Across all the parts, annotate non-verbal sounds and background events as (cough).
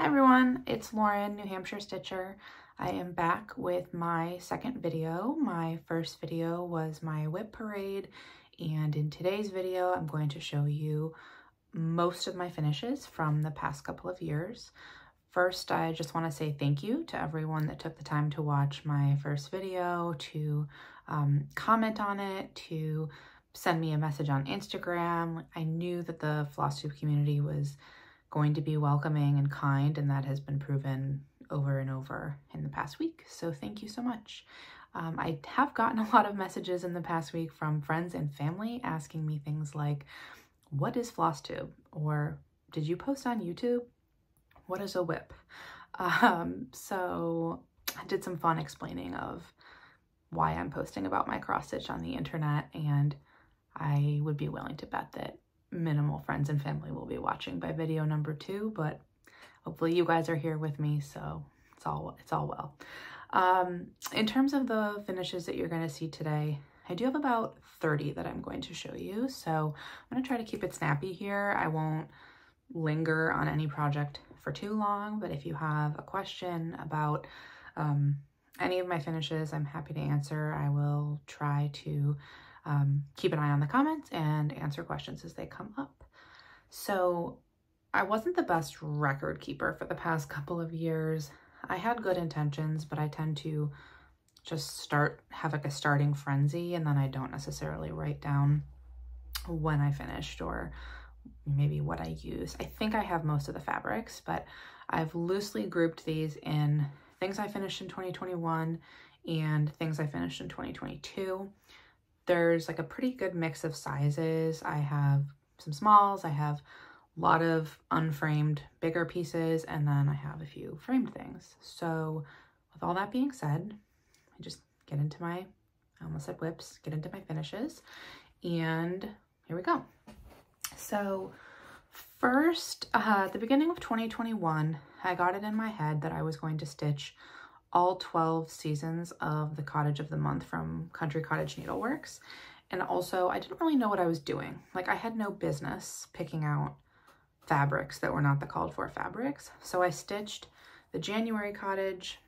Hi everyone, it's Lauren, New Hampshire Stitcher. I am back with my second video. My first video was my WIP parade and in today's video I'm going to show you most of my finishes from the past couple of years. First, I just want to say thank you to everyone that took the time to watch my first video, to um, comment on it, to send me a message on Instagram. I knew that the FlossTube community was going to be welcoming and kind, and that has been proven over and over in the past week. So thank you so much. Um, I have gotten a (laughs) lot of messages in the past week from friends and family asking me things like, what is FlossTube? Or did you post on YouTube? What is a WIP? (laughs) Um, so I did some fun explaining of why I'm posting about my cross stitch on the internet and I would be willing to bet that minimal friends and family will be watching by video number two, but hopefully you guys are here with me, so it's all, it's all well. Um, in terms of the finishes that you're going to see today, I do have about 30 that I'm going to show you, so I'm going to try to keep it snappy here. I won't linger on any project for too long, but if you have a question about um, any of my finishes, I'm happy to answer. I will try to um, keep an eye on the comments and answer questions as they come up. So I wasn't the best record keeper for the past couple of years. I had good intentions, but I tend to just start, have like a starting frenzy, and then I don't necessarily write down when I finished or maybe what I use. I think I have most of the fabrics, but I've loosely grouped these in things I finished in 2021 and things I finished in 2022. There's like a pretty good mix of sizes. I have some smalls, I have a lot of unframed bigger pieces, and then I have a few framed things. So with all that being said, I just get into my, I almost said WIPs, get into my finishes, and here we go. So first, uh, at the beginning of 2021, I got it in my head that I was going to stitch all 12 seasons of the Cottage of the Month from Country Cottage Needleworks. And also, I didn't really know what I was doing. Like, I had no business picking out fabrics that were not the called for fabrics. So I stitched the January Cottage.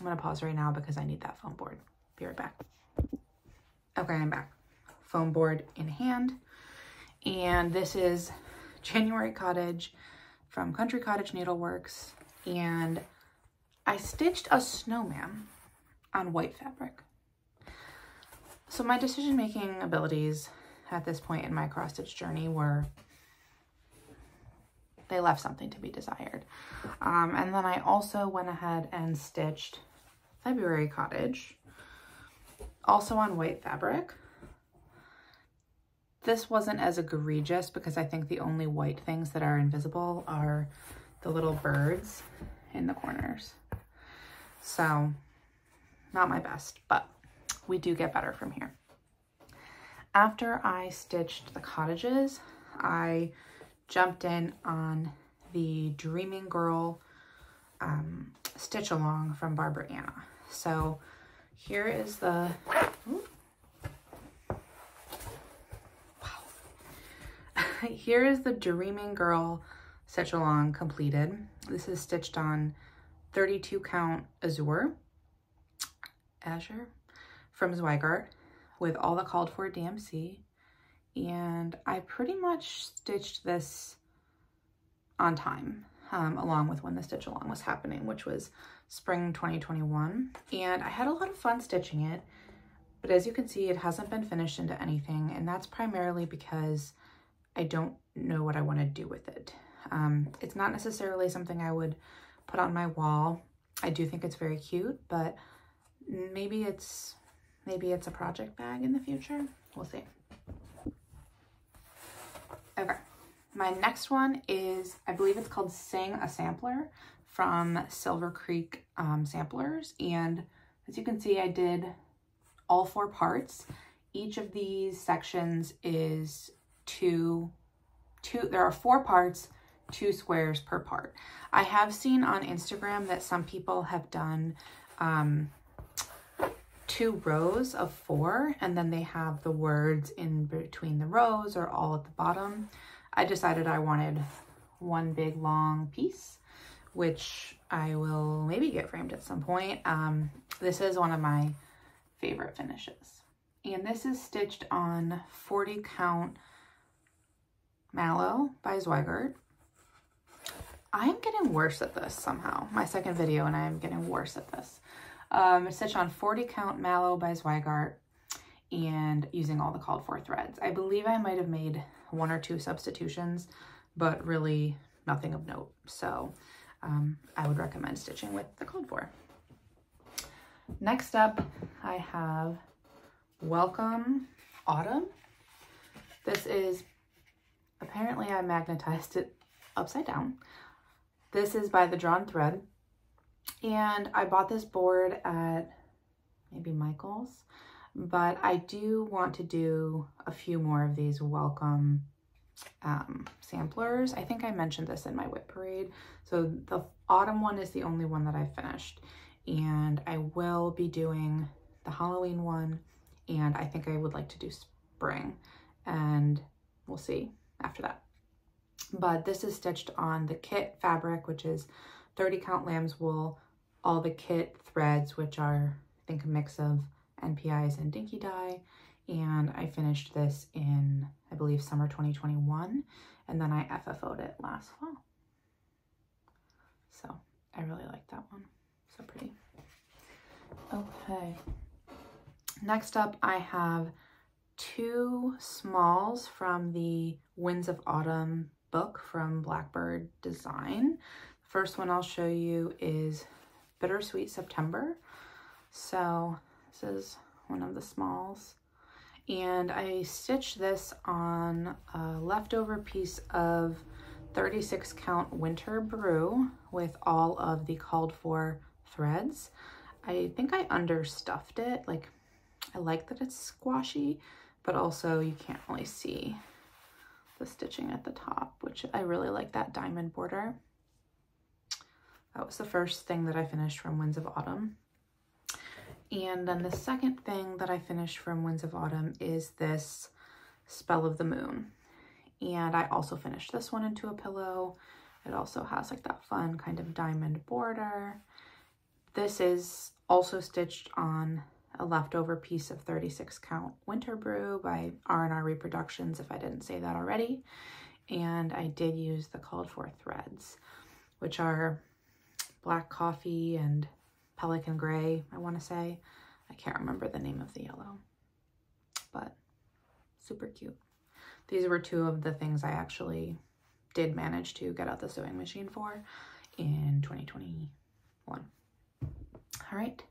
I'm going to pause right now because I need that foam board. Be right back. Okay, I'm back. Foam board in hand. And this is January Cottage from Country Cottage Needleworks. And I stitched a snowman on white fabric. So my decision-making abilities at this point in my cross-stitch journey were, they left something to be desired. Um, and then I also went ahead and stitched February Cottage, also on white fabric. This wasn't as egregious because I think the only white things that are invisible are the little birds in the corners. So not my best, but we do get better from here. After I stitched the cottages, I jumped in on the Dreaming Girl um, stitch along from Barbara Ana. So here is the, wow. (laughs) here is the Dreaming Girl stitch along completed. This is stitched on 32 count Azure, Azure from Zweigart with all the called for DMC. And I pretty much stitched this on time, um, along with when the stitch along was happening, which was spring 2021. And I had a lot of fun stitching it, but as you can see, it hasn't been finished into anything. And that's primarily because I don't know what I want to do with it. Um, it's not necessarily something I would put on my wall. I do think it's very cute, but maybe it's maybe it's a project bag in the future. We'll see. Okay, my next one is, I believe it's called Sing a Sampler from Silver Creek um, Samplers. And as you can see, I did all four parts. Each of these sections is two, two, there are four parts two squares per part. I have seen on Instagram that some people have done um, two rows of four and then they have the words in between the rows or all at the bottom. I decided I wanted one big long piece. which I will maybe get framed at some point. Um, this is one of my favorite finishes. And this is stitched on 40 count Mallow by Zweigart. I'm getting worse at this somehow. My second video and I'm getting worse at this. Um, it's stitched on 40 count Mallow by Zweigart and using all the called for threads. I believe I might have made one or two substitutions, but really nothing of note. So um, I would recommend stitching with the called for. Next up, I have Welcome Autumn. This is, apparently I magnetized it upside down. This is by the Drawn Thread. And I bought this board at maybe Michael's, but I do want to do a few more of these welcome um, samplers. I think I mentioned this in my WIP parade. So the autumn one is the only one that I finished and I will be doing the Halloween one and I think I would like to do spring and we'll see after that. But this is stitched on the kit fabric, which is 30 count lamb's wool, all the kit threads, which are I think a mix of NPIs and Dinky Dye. And I finished this in, I believe, summer 2021. And then I FFO'd it last fall. So I really like that one. So pretty. Okay. Next up, I have two smalls from the Winds of Autumn book from Blackbird Design. The first one I'll show you is Bittersweet September. So this is one of the smalls. And I stitched this on a leftover piece of 36 count winter brew with all of the called for threads. I think I understuffed it. Like, I like that it's squashy, but also you can't really see the stitching at the top, which I really like that diamond border. That was the first thing that I finished from Winds of Autumn. And then the second thing that I finished from Winds of Autumn is this Spell of the Moon. And I also finished this one into a pillow. It also has like that fun kind of diamond border. This is also stitched on a leftover piece of 36 count winter brew by R&R Reproductions, if I didn't say that already. And I did use the called for threads, which are black coffee and pelican gray, I want to say. I can't remember the name of the yellow, but super cute. These were two of the things I actually did manage to get out the sewing machine for in 2021. All right,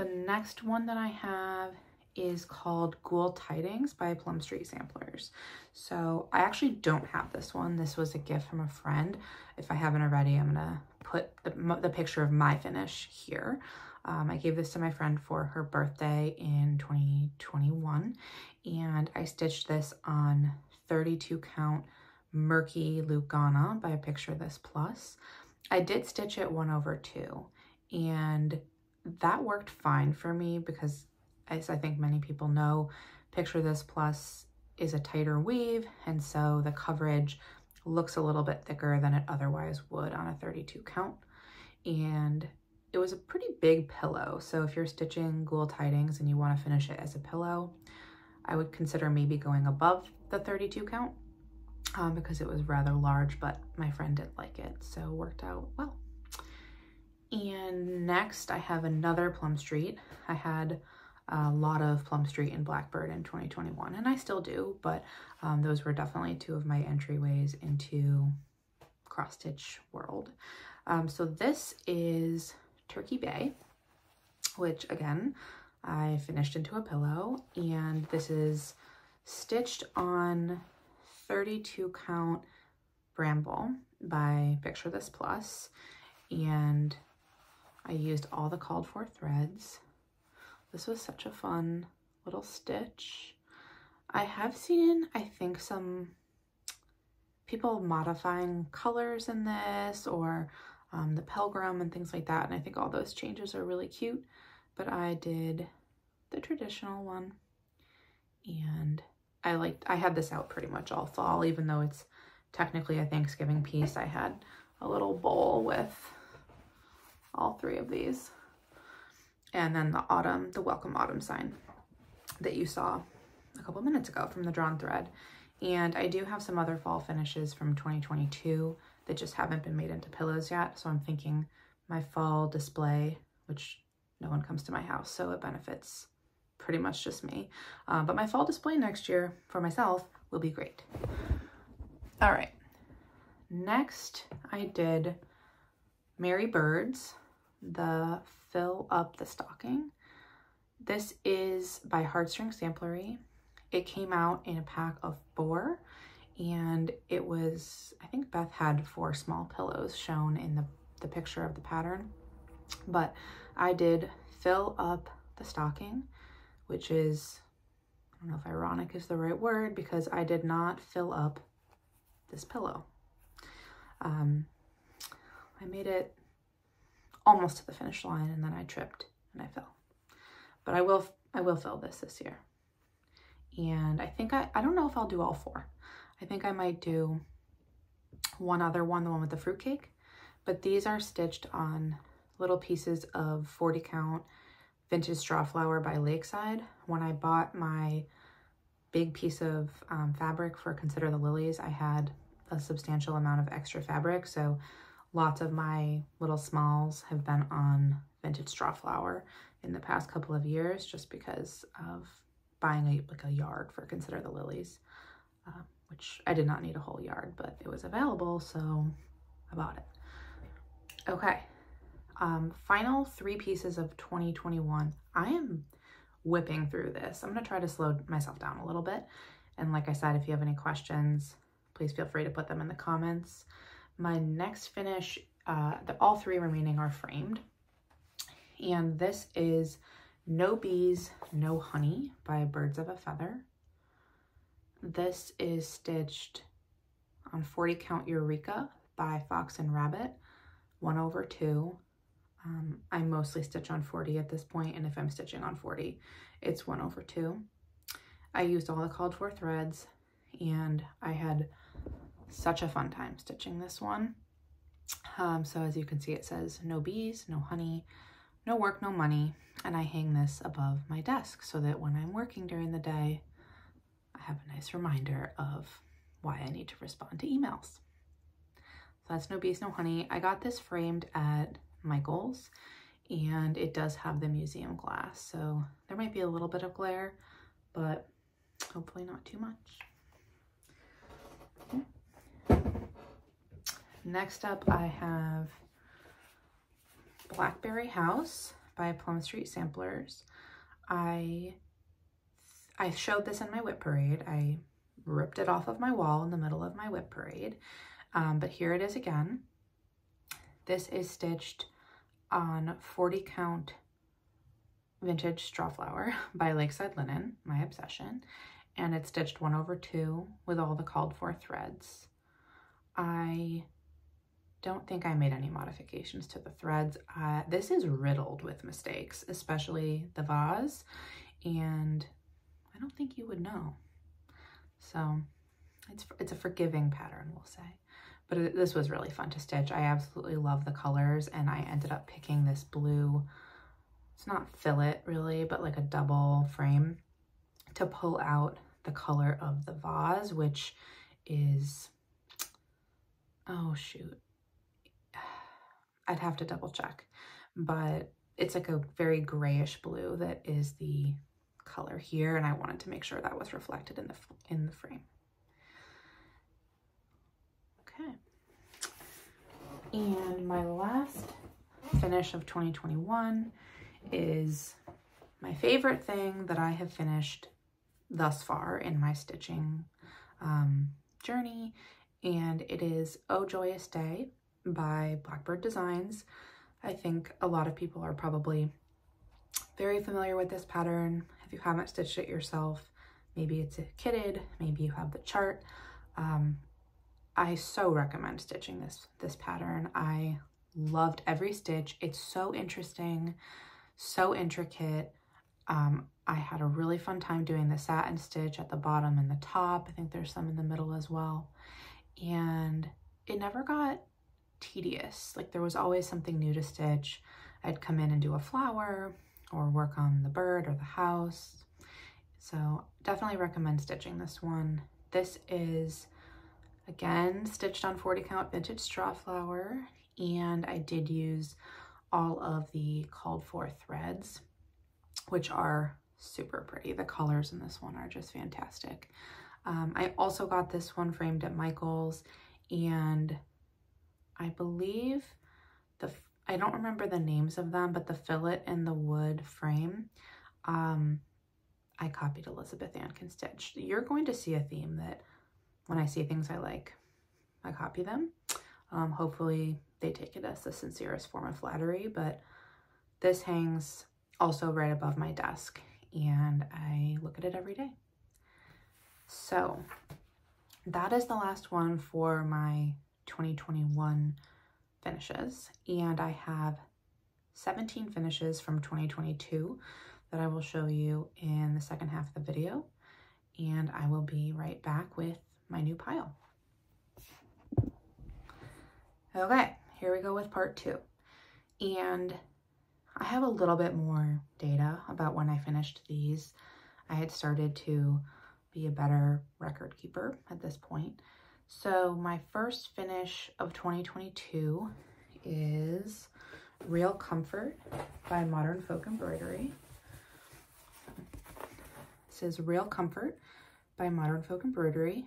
the next one that I have is called Ghoul Tidings by Plum Street Samplers. So I actually don't have this one. This was a gift from a friend. If I haven't already, I'm gonna put the, the picture of my finish here. Um, I gave this to my friend for her birthday in 2021 and I stitched this on 32 count murky Lugana by picture this plus. I did stitch it one over two and that worked fine for me because as I think many people know, picture this plus is a tighter weave and so the coverage looks a little bit thicker than it otherwise would on a 32 count. And it was a pretty big pillow. So if you're stitching Ghoul Tidings and you want to finish it as a pillow, I would consider maybe going above the 32 count um, because it was rather large, but my friend didn't like it, so it worked out well. And next I have another Plum Street. I had a lot of Plum Street and Blackbird in 2021, and I still do, but um, those were definitely two of my entryways into cross stitch world. Um, so this is Turkey Bay, which again, I finished into a pillow, and this is stitched on 32 count Bramble by Picture This Plus, and I used all the called for threads this was such a fun little stitch. I have seen, I think, some people modifying colors in this or um, the pilgrim and things like that. And I think all those changes are really cute. But I did the traditional one. And I liked, I had this out pretty much all fall, even though it's technically a Thanksgiving piece. I had a little bowl with all three of these. And then the autumn, the welcome autumn sign that you saw a couple minutes ago from the drawn thread. And I do have some other fall finishes from 2022 that just haven't been made into pillows yet. So I'm thinking my fall display, which no one comes to my house, so it benefits pretty much just me. Uh, but my fall display next year for myself will be great. All right. Next, I did Merry Birds, the Fill Up the Stocking. This is by Heartstring Samplery. It came out in a pack of four and it was, I think Beth had four small pillows shown in the, the picture of the pattern. But I did fill up the stocking, which is, I don't know if ironic is the right word because I did not fill up this pillow. Um, I made it almost to the finish line and then I tripped and I fell. But I will I will fill this this year. And I think I, I don't know if I'll do all four. I think I might do one other one, the one with the fruitcake. But these are stitched on little pieces of 40 count vintage straw flower by Lakeside. When I bought my big piece of um, fabric for Consider the Lilies, I had a substantial amount of extra fabric. So lots of my little smalls have been on vintage straw flower in the past couple of years just because of buying a like a yard for Consider the Lilies, uh, which I did not need a whole yard, but it was available, so I bought it. Okay, um, final three pieces of 2021. I am whipping through this. I'm going to try to slow myself down a little bit. And like I said, if you have any questions, please feel free to put them in the comments. My next finish, uh, the, all three remaining are framed. And this is No Bees, No Honey by Birds of a Feather. This is stitched on 40 count Eureka by Fox and Rabbit, 1 over 2. Um, I mostly stitch on 40 at this point, and if I'm stitching on 40, it's 1 over 2. I used all the called for threads, and I had such a fun time stitching this one. Um, so as you can see, it says no bees, no honey, no work, no money. And I hang this above my desk so that when I'm working during the day, I have a nice reminder of why I need to respond to emails. So that's no bees, no honey. I got this framed at Michael's and it does have the museum glass. So there might be a little bit of glare, but hopefully not too much. Next up, I have Blackberry House by Plum Street Samplers. I I showed this in my WIP parade. I ripped it off of my wall in the middle of my WIP parade, um, but here it is again. This is stitched on 40 count vintage straw flower (laughs) by Lakeside Linen, my obsession, and it's stitched one over two with all the called for threads. I don't think I made any modifications to the threads. Uh, this is riddled with mistakes, especially the vase, and I don't think you would know. So it's, it's a forgiving pattern, we'll say. But it, this was really fun to stitch. I absolutely love the colors, and I ended up picking this blue, it's not fillet really, but like a double frame to pull out the color of the vase, which is, oh shoot, I'd have to double check, but it's like a very grayish blue that is the color here. And I wanted to make sure that was reflected in the, in the frame. Okay. And my last finish of 2021 is my favorite thing that I have finished thus far in my stitching um, journey. And it is Oh Joyous Day by Blackbird Designs. I think a lot of people are probably very familiar with this pattern. If you haven't stitched it yourself, maybe it's kitted, maybe you have the chart. Um, I so recommend stitching this, this pattern. I loved every stitch. It's so interesting, so intricate. Um, I had a really fun time doing the satin stitch at the bottom and the top. I think there's some in the middle as well. And it never got tedious. Like there was always something new to stitch. I'd come in and do a flower or work on the bird or the house. So definitely recommend stitching this one. This is, again, stitched on 40 count vintage straw flower. And I did use all of the called for threads, which are super pretty. The colors in this one are just fantastic. Um, I also got this one framed at Michael's and I believe the, I don't remember the names of them, but the fillet and the wood frame, um, I copied Elizabeth Ann Stitch. You're going to see a theme that when I see things I like, I copy them. Um, hopefully they take it as the sincerest form of flattery, but this hangs also right above my desk and I look at it every day. So that is the last one for my 2021 finishes. And I have 17 finishes from 2022 that I will show you in the second half of the video. And I will be right back with my new pile. Okay, here we go with part two. And I have a little bit more data about when I finished these. I had started to be a better record keeper at this point. So my first finish of 2022 is Real Comfort by Modern Folk Embroidery. This is Real Comfort by Modern Folk Embroidery.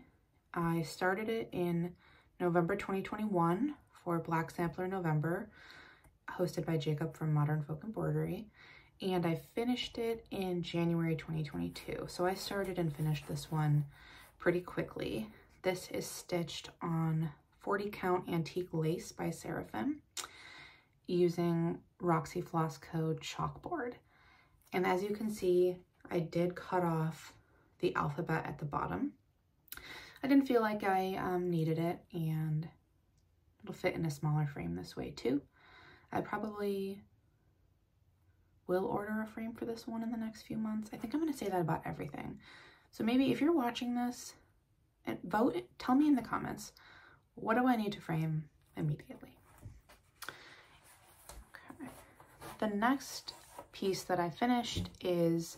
I started it in November 2021 for Black Sampler November, hosted by Jacob from Modern Folk Embroidery and I finished it in January 2022. So I started and finished this one pretty quickly. This is stitched on 40 count antique lace by Seraphim using Roxy Floss Code chalkboard. And as you can see, I did cut off the alphabet at the bottom. I didn't feel like I um, needed it and it'll fit in a smaller frame this way too. I probably will order a frame for this one in the next few months. I think I'm going to say that about everything. So maybe if you're watching this, vote, tell me in the comments, what do I need to frame immediately? Okay. The next piece that I finished is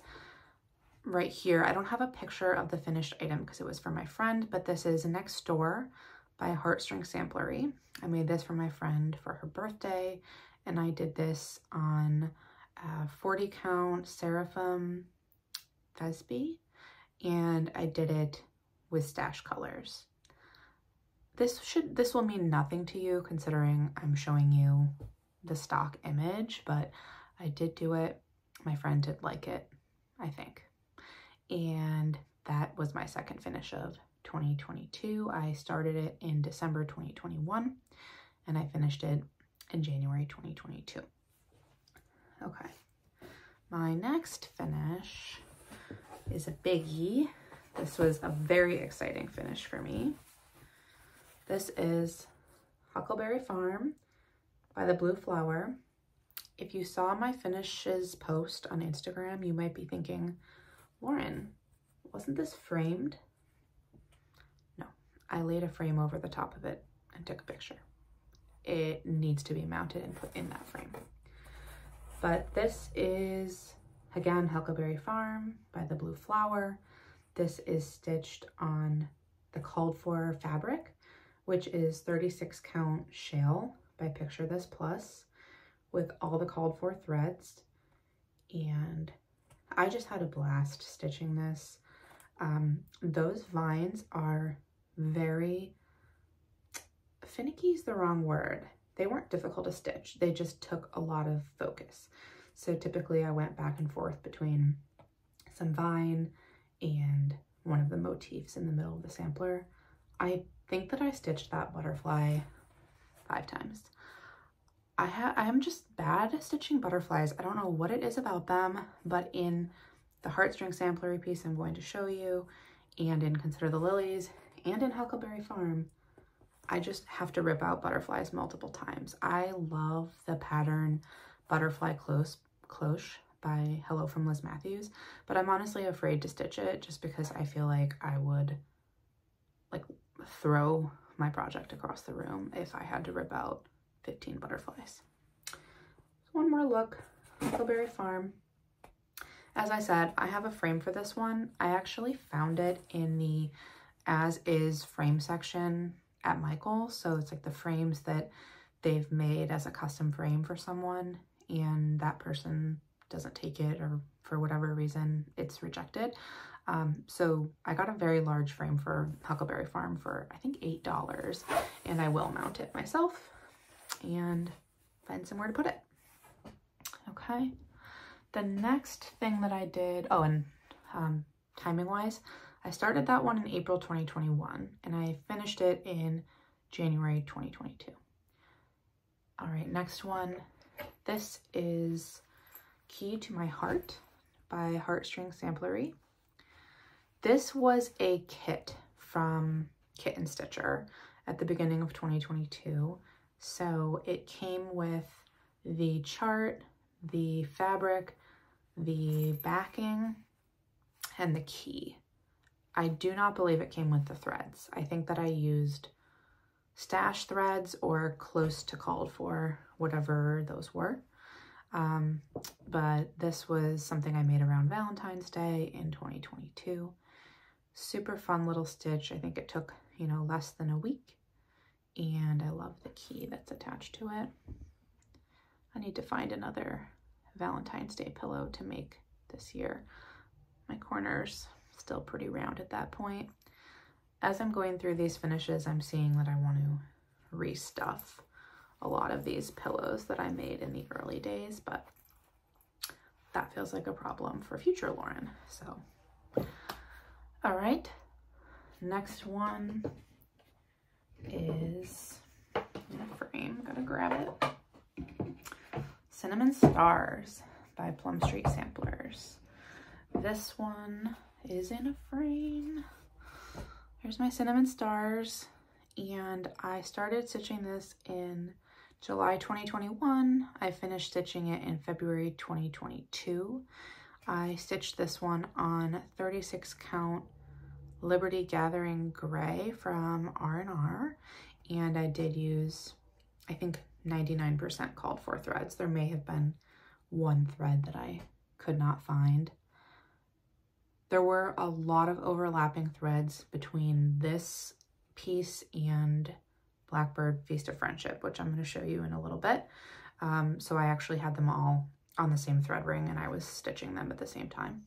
right here. I don't have a picture of the finished item because it was for my friend, but this is Next Door by Heartstring Samplery. I made this for my friend for her birthday, and I did this on uh, 40 count Seraphim Fesby and I did it with stash colors. This should this will mean nothing to you considering I'm showing you the stock image, but I did do it. My friend did like it, I think. And that was my second finish of 2022. I started it in December 2021 and I finished it in January 2022. Okay. My next finish is a biggie. This was a very exciting finish for me. This is Huckleberry Farm by the Blue Flower. If you saw my finishes post on Instagram, you might be thinking, Lauren, wasn't this framed? No, I laid a frame over the top of it and took a picture. It needs to be mounted and put in that frame. But this is, again, Huckleberry Farm by the Blue Flower. This is stitched on the called for fabric, which is 36 count shale by Picture This Plus with all the called for threads. And I just had a blast stitching this. Um, those vines are very, finicky is the wrong word they weren't difficult to stitch. They just took a lot of focus. So typically I went back and forth between some vine and one of the motifs in the middle of the sampler. I think that I stitched that butterfly five times. I ha I am just bad stitching butterflies. I don't know what it is about them, but in the heartstring samplery piece I'm going to show you, and in Consider the Lilies, and in Huckleberry Farm, I just have to rip out butterflies multiple times. I love the pattern Butterfly Close Cloche by Hello from Liz Matthews, but I'm honestly afraid to stitch it just because I feel like I would like throw my project across the room if I had to rip out 15 butterflies. One more look, Huckleberry Farm. As I said, I have a frame for this one. I actually found it in the as is frame section at Michael's. So it's like the frames that they've made as a custom frame for someone and that person doesn't take it or for whatever reason it's rejected. Um, so I got a very large frame for Huckleberry Farm for I think $8 and I will mount it myself and find somewhere to put it. Okay. The next thing that I did, oh, and um, timing wise, I started that one in April 2021 and I finished it in January 2022. All right, next one. This is Key to My Heart by Heartstring Samplery. This was a kit from Kit and Stitcher at the beginning of 2022. So it came with the chart, the fabric, the backing, and the key. I do not believe it came with the threads. I think that I used stash threads or close to called for, whatever those were. Um, but this was something I made around Valentine's Day in 2022 super fun little stitch. I think it took, you know, less than a week. And I love the key that's attached to it. I need to find another Valentine's Day pillow to make this year. My corner's still pretty round at that point. As I'm going through these finishes, I'm seeing that I want to restuff a lot of these pillows that I made in the early days, but that feels like a problem for future Lauren. So all right, next one is in a frame, gotta grab it. Cinnamon Stars by Plum Street Samplers. This one is in a frame. Here's my Cinnamon Stars, and I started stitching this in July 2021. I finished stitching it in February 2022. I stitched this one on 36 count Liberty Gathering Gray from R&R. And I did use, I think 99% called for threads. There may have been one thread that I could not find. There were a lot of overlapping threads between this piece and Blackbird Feast of Friendship, which I'm going to show you in a little bit. Um, so I actually had them all on the same thread ring and I was stitching them at the same time.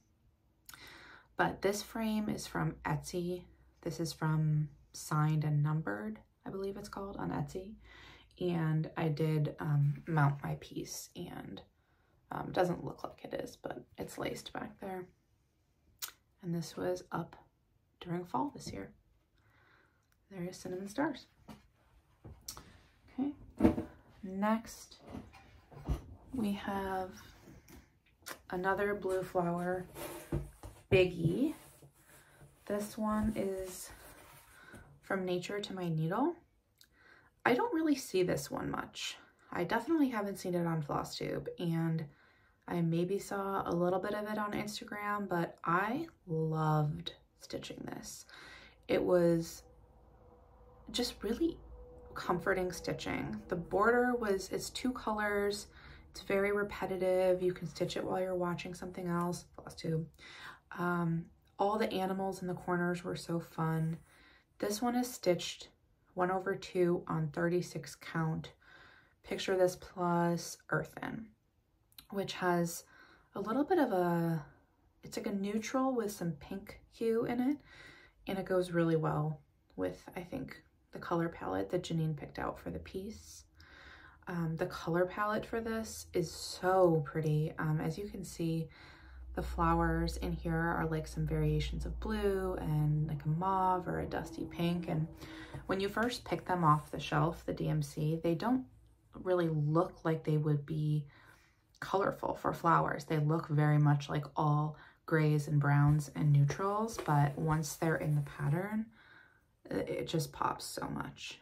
But this frame is from Etsy. This is from Signed and Numbered, I believe it's called, on Etsy. And I did um, mount my piece and um, doesn't look like it is, but it's laced back there. And this was up during fall this year. There is Cinnamon Stars. Next we have another blue flower biggie. This one is From Nature to My Needle. I don't really see this one much. I definitely haven't seen it on FlossTube and I maybe saw a little bit of it on Instagram, but I loved stitching this. It was just really comforting stitching. The border was, it's two colors. It's very repetitive. You can stitch it while you're watching something else, two. Um, all the animals in the corners were so fun. This one is stitched 1 over 2 on 36 count. Picture this plus earthen, which has a little bit of a, it's like a neutral with some pink hue in it. And it goes really well with, I think, the color palette that Janine picked out for the piece. Um, the color palette for this is so pretty. Um, as you can see, the flowers in here are like some variations of blue and like a mauve or a dusty pink. And when you first pick them off the shelf, the DMC, they don't really look like they would be colorful for flowers. They look very much like all grays and browns and neutrals, but once they're in the pattern, it just pops so much.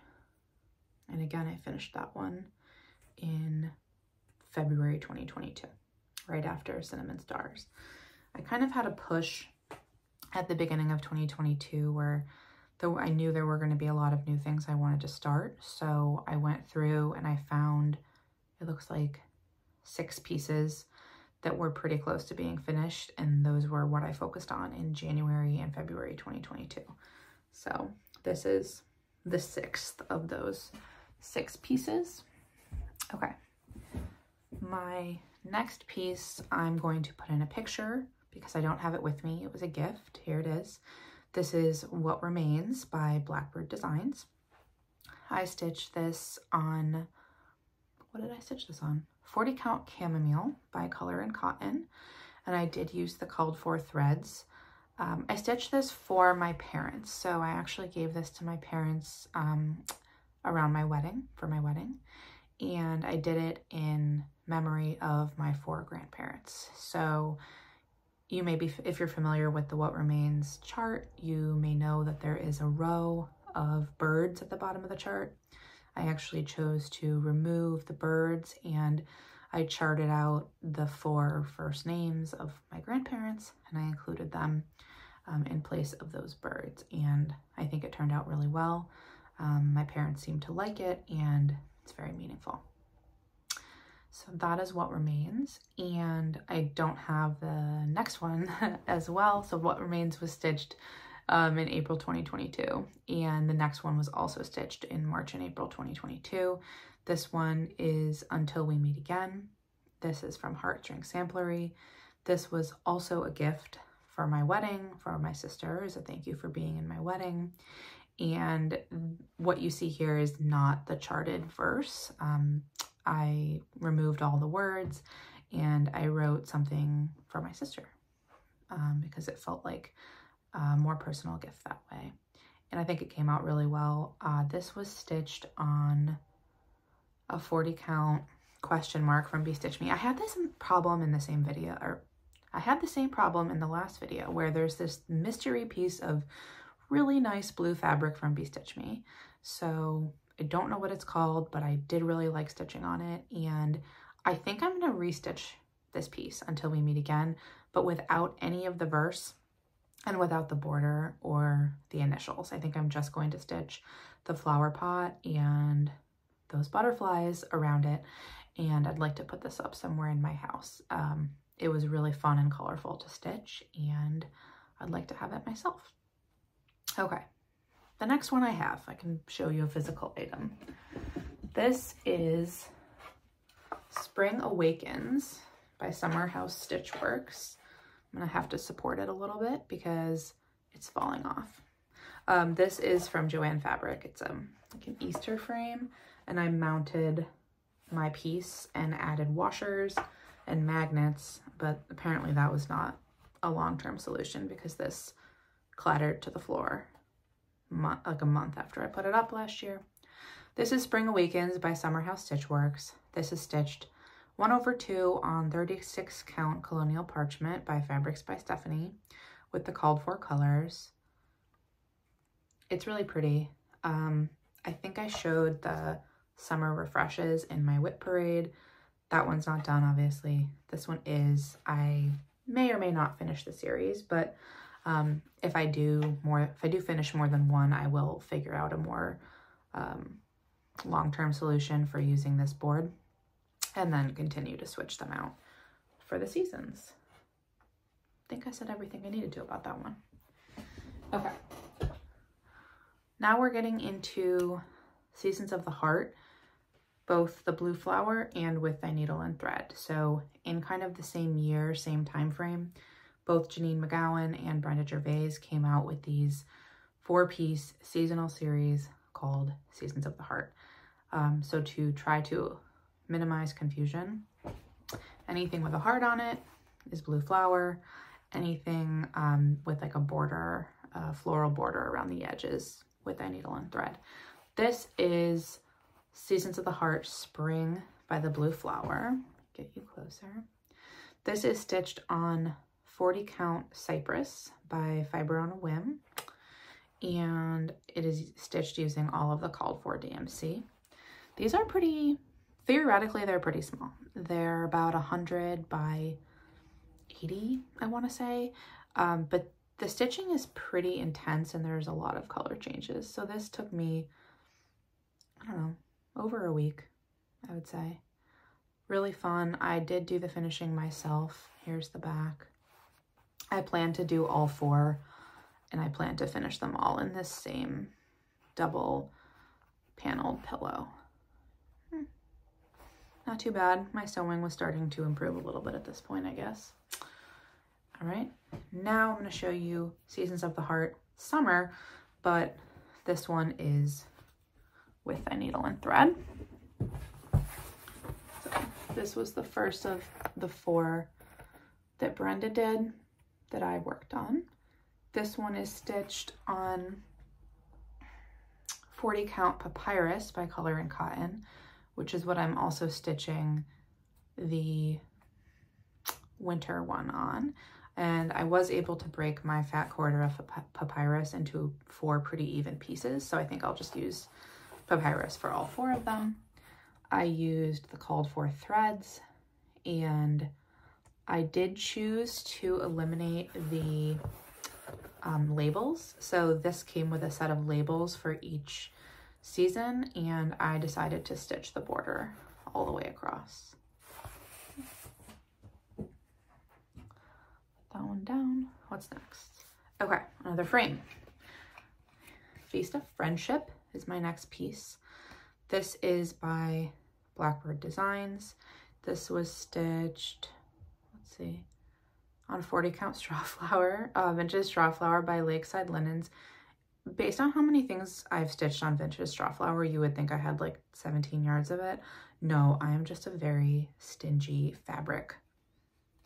And again, I finished that one in February 2022 right after Cinnamon Stars. I kind of had a push at the beginning of 2022 where though I knew there were going to be a lot of new things I wanted to start. So I went through and I found, it looks like six pieces that were pretty close to being finished. And those were what I focused on in January and February 2022. So this is the sixth of those six pieces. Okay. My next piece, I'm going to put in a picture because I don't have it with me. It was a gift. Here it is. This is What Remains by Blackbird Designs. I stitched this on, what did I stitch this on? 40 count chamomile by Color and Cotton. And I did use the called for threads. Um, I stitched this for my parents. So I actually gave this to my parents um, around my wedding, for my wedding. And I did it in memory of my four grandparents. So you may be, if you're familiar with the What Remains chart, you may know that there is a row of birds at the bottom of the chart. I actually chose to remove the birds and I charted out the four first names of my grandparents and I included them um, in place of those birds. And I think it turned out really well. Um, my parents seem to like it and it's very meaningful. So that is what remains. And I don't have the next one (laughs) as well. So what remains was stitched um, in April 2022. And the next one was also stitched in March and April 2022. This one is Until We Meet Again. This is from Heartstring Samplery. This was also a gift for my wedding, for my sister, as a thank you for being in my wedding. And what you see here is not the charted verse. Um, I removed all the words and I wrote something for my sister um, because it felt like a more personal gift that way. And I think it came out really well. Uh, this was stitched on a 40 count question mark from Be Stitch Me. I had this problem in the same video, or I had the same problem in the last video where there's this mystery piece of really nice blue fabric from Be Stitch Me. So I don't know what it's called, but I did really like stitching on it. And I think I'm going to restitch this piece until we meet again, but without any of the verse and without the border or the initials. I think I'm just going to stitch the flower pot and those butterflies around it. And I'd like to put this up somewhere in my house. Um, it was really fun and colorful to stitch and I'd like to have it myself. Okay, the next one I have, I can show you a physical item. This is Spring Awakens by Summer House Stitchworks. I'm gonna have to support it a little bit because it's falling off. Um, this is from Joann Fabric. It's um, like an Easter frame and I mounted my piece and added washers and magnets, but apparently that was not a long-term solution because this clattered to the floor like a month after I put it up last year. This is Spring Awakens by Summerhouse Stitchworks. This is stitched 1 over 2 on 36 count colonial parchment by Fabrics by Stephanie with the called for colors. It's really pretty. Um, I think I showed the summer refreshes in my WIP parade. That one's not done, obviously. This one is. I may or may not finish the series, but um, if I do more, if I do finish more than one, I will figure out a more um, long-term solution for using this board and then continue to switch them out for the seasons. I think I said everything I needed to about that one. Okay. Now we're getting into Seasons of the Heart, both the blue flower and with thy needle and thread. So in kind of the same year, same time frame, both Janine McGowan and Brenda Gervais came out with these four-piece seasonal series called Seasons of the Heart. Um, so to try to minimize confusion, anything with a heart on it is blue flower. Anything um, with like a border, a floral border around the edges with a needle and thread. This is Seasons of the Heart Spring by the Blue Flower. Get you closer. This is stitched on 40 count cypress by Fiber on a Whim. And it is stitched using all of the called for DMC. These are pretty, theoretically, they're pretty small. They're about 100 by 80, I want to say. Um, but the stitching is pretty intense and there's a lot of color changes. So this took me, I don't know, over a week, I would say. Really fun. I did do the finishing myself. Here's the back. I plan to do all four and I plan to finish them all in this same double paneled pillow. Hmm. Not too bad. My sewing was starting to improve a little bit at this point, I guess. All right, now I'm going to show you Seasons of the Heart Summer, but this one is with a needle and thread. This was the first of the four that Brenda did that I worked on. This one is stitched on 40 count papyrus by Color and Cotton, which is what I'm also stitching the winter one on and I was able to break my fat quarter of papyrus into four pretty even pieces, so I think I'll just use papyrus for all four of them. I used the called for threads, and I did choose to eliminate the um, labels. So this came with a set of labels for each season, and I decided to stitch the border all the way across. Put that one down. What's next? Okay, another frame. Feast of Friendship is my next piece. This is by Blackbird Designs. This was stitched, let's see, on 40 count (laughs) straw flower, uh, vintage straw flower by Lakeside Linens. Based on how many things I've stitched on vintage straw flower, you would think I had like 17 yards of it. No, I am just a very stingy fabric.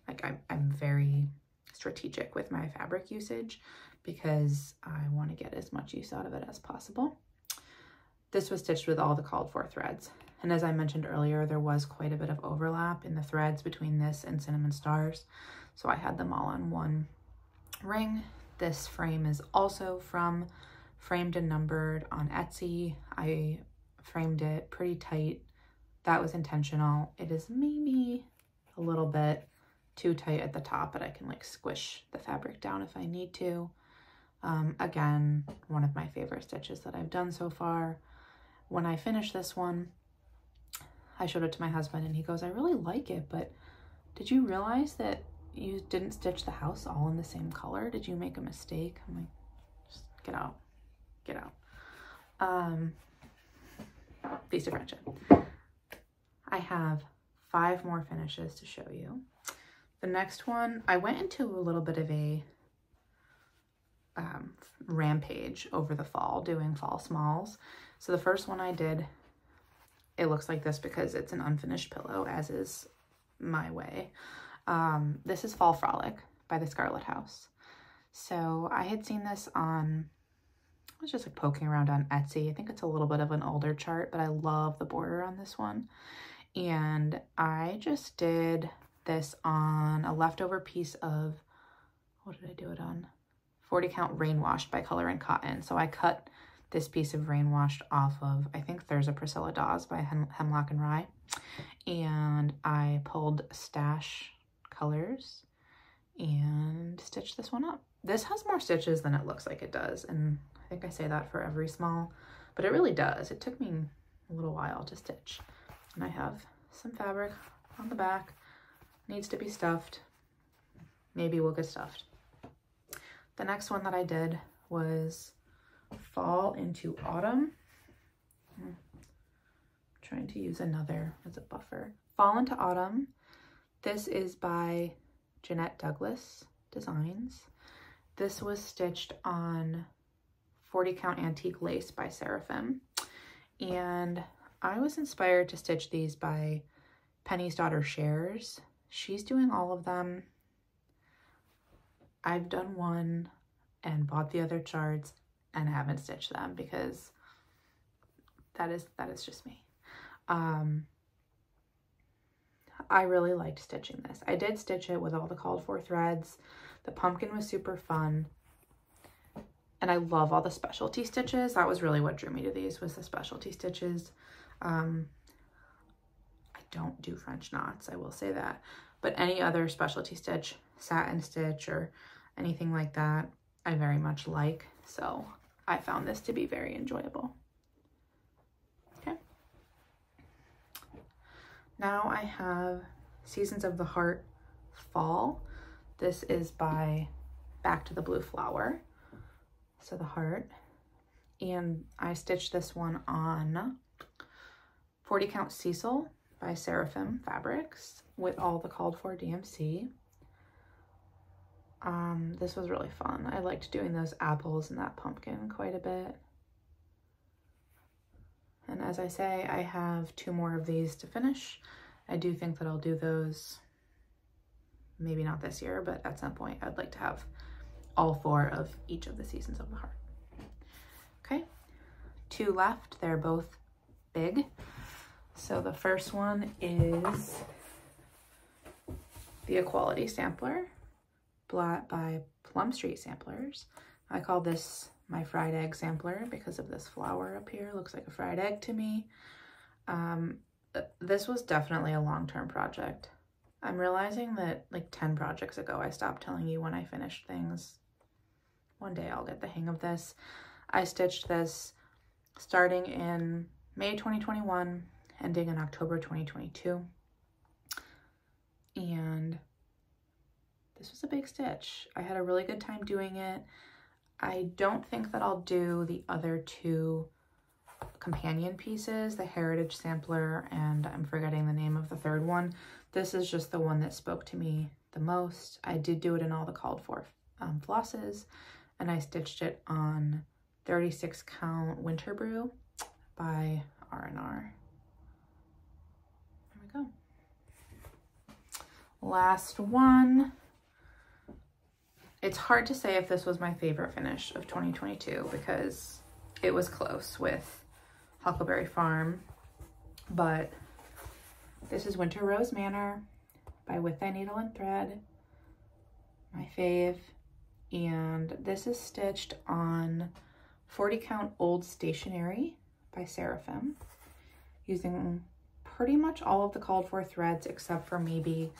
Like I'm, I'm very strategic with my fabric usage because I want to get as much use out of it as possible. This was stitched with all the called for threads. And as I mentioned earlier, there was quite a bit of overlap in the threads between this and Cinnamon Stars. So I had them all on one ring. This frame is also from Framed and Numbered on Etsy. I framed it pretty tight. That was intentional. It is maybe a little bit too tight at the top, but I can like squish the fabric down if I need to. Um, again, one of my favorite stitches that I've done so far. When I finish this one, I showed it to my husband and he goes, I really like it, but did you realize that you didn't stitch the house all in the same color? Did you make a mistake? I'm like, just get out, get out. Um, Feast of Friendship. I have five more finishes to show you. The next one, I went into a little bit of a um, rampage over the fall doing fall smalls. So the first one I did, it looks like this because it's an unfinished pillow, as is my way. Um, this is Fall Frolic by the Scarlet House. So I had seen this on, I was just like poking around on Etsy. I think it's a little bit of an older chart, but I love the border on this one. And I just did this on a leftover piece of, what did I do it on? 40 count rain washed by Color and Cotton. So I cut this piece of rain washed off of, I think there's a Priscilla Dawes by Hem Hemlock and Rye. And I pulled stash colors and stitched this one up. This has more stitches than it looks like it does. And I think I say that for every small, but it really does. It took me a little while to stitch. And I have some fabric on the back needs to be stuffed. Maybe we'll get stuffed. The next one that I did was Fall into Autumn. I'm trying to use another as a buffer. Fall into Autumn. This is by Jeanette Douglas Designs. This was stitched on 40 count antique lace by Seraphim. And I was inspired to stitch these by Penny's Daughter Shares. She's doing all of them. I've done one and bought the other charts and haven't stitched them because that is that is just me. Um, I really liked stitching this. I did stitch it with all the called for threads. The pumpkin was super fun. And I love all the specialty stitches. That was really what drew me to these was the specialty stitches. Um, I don't do French knots, I will say that. But any other specialty stitch, satin stitch or anything like that, I very much like. So I found this to be very enjoyable. Okay. Now I have Seasons of the Heart Fall. This is by Back to the Blue Flower. So the heart. And I stitched this one on 40 Count Cecil by Seraphim Fabrics with all the called for DMC. Um, this was really fun. I liked doing those apples and that pumpkin quite a bit. And as I say, I have two more of these to finish. I do think that I'll do those, maybe not this year, but at some point I'd like to have all four of each of the seasons of the heart. Okay, two left. They're both big. So the first one is the Equality Sampler by Plum Street Samplers. I call this my fried egg sampler because of this flower up here. It looks like a fried egg to me. Um, this was definitely a long-term project. I'm realizing that like 10 projects ago, I stopped telling you when I finished things. One day I'll get the hang of this. I stitched this starting in May 2021, ending in October 2022. And this was a big stitch. I had a really good time doing it. I don't think that I'll do the other two companion pieces, the Heritage Sampler, and I'm forgetting the name of the third one. This is just the one that spoke to me the most. I did do it in all the called for um, flosses, and I stitched it on 36 count Winter Brew by R&R. There we go. Last one it's hard to say if this was my favorite finish of 2022 because it was close with Huckleberry Farm, but this is Winter Rose Manor by With Thy Needle and Thread, my fave, and this is stitched on 40 count old stationery by Seraphim using pretty much all of the called for threads except for maybe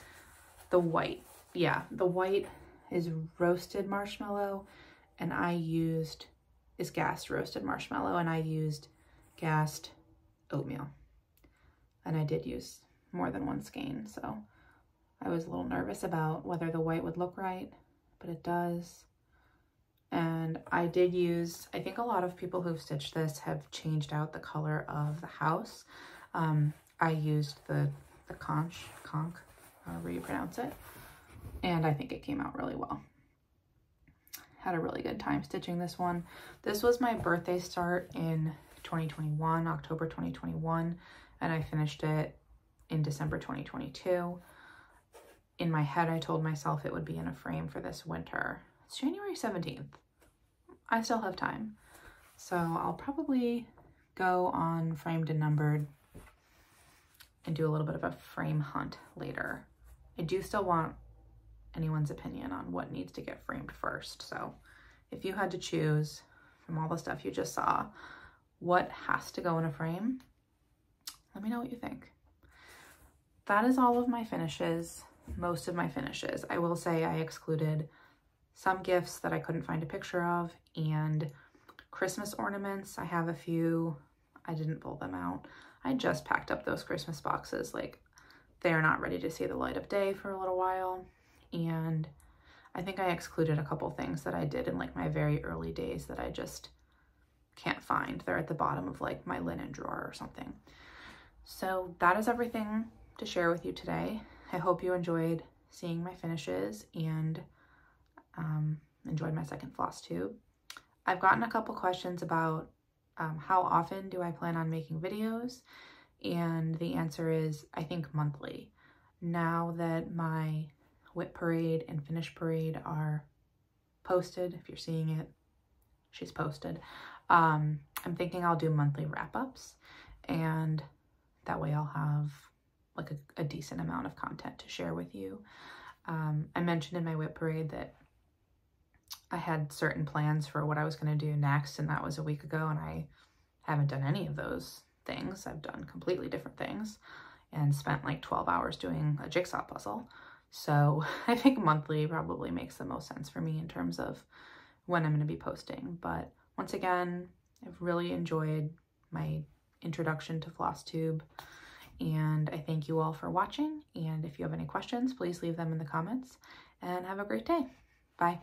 the white. Yeah, the white is roasted marshmallow and I used, is GAST roasted marshmallow and I used GAST oatmeal. And I did use more than one skein, so I was a little nervous about whether the white would look right, but it does. And I did use, I think a lot of people who've stitched this have changed out the color of the house. Um, I used the, the conch, conch, however you pronounce it and I think it came out really well. Had a really good time stitching this one. This was my birthday start in 2021, October 2021, and I finished it in December 2022. In my head, I told myself it would be in a frame for this winter. It's January 17th. I still have time. So I'll probably go on framed and numbered and do a little bit of a frame hunt later. I do still want anyone's opinion on what needs to get framed first. So if you had to choose from all the stuff you just saw, what has to go in a frame, let me know what you think. That is all of my finishes, most of my finishes. I will say I excluded some gifts that I couldn't find a picture of and Christmas ornaments. I have a few, I didn't pull them out. I just packed up those Christmas boxes. Like they're not ready to see the light of day for a little while and I think I excluded a couple things that I did in like my very early days that I just can't find. They're at the bottom of like my linen drawer or something. So that is everything to share with you today. I hope you enjoyed seeing my finishes and um, enjoyed my second FlossTube. I've gotten a couple questions about um, how often do I plan on making videos? And the answer is, I think monthly. Now that my WIP Parade and Finish Parade are posted. If you're seeing it, she's posted. Um, I'm thinking I'll do monthly wrap-ups and that way I'll have like a, a, decent amount of content to share with you. Um, I mentioned in my WIP Parade that I had certain plans for what I was going to do next and that was a week ago and I haven't done any of those things. I've done completely different things and spent like 12 hours doing a jigsaw puzzle. So (laughs) I think monthly probably makes the most sense for me in terms of when I'm going to be posting. But once again, I've really enjoyed my introduction to FlossTube and I thank you all for watching. And if you have any questions, please leave them in the comments and have a great day. Bye.